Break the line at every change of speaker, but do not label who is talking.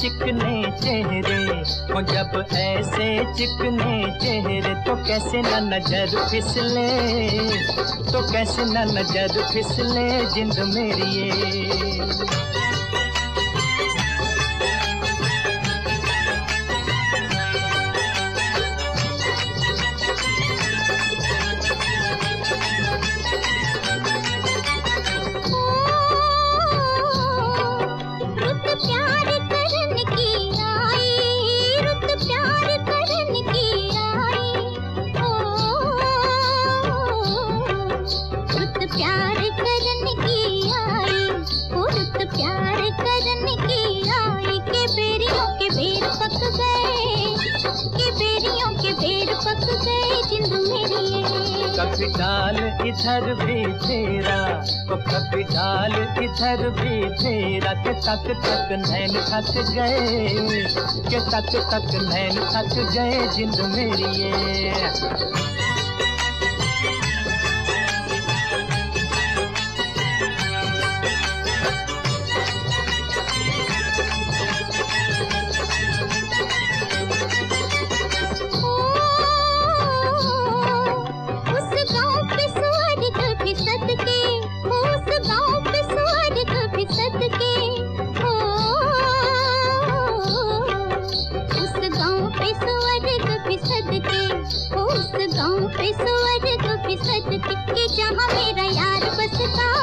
चिकने चेहरे और जब ऐसे चिकने चेहरे तो कैसे न नज़र फिसले तो कैसे न नज़र फिसले जिंद मेरी ये कभी डाल इधर भी फेरा तो कभी डाल इधर भी फेरा, के तक तक नैन थक गए, के तक तक नैन थक गए जिंद मेरी ये
गाँव पे स्वर्ग फिसद के जहाँ मेरा यार बसता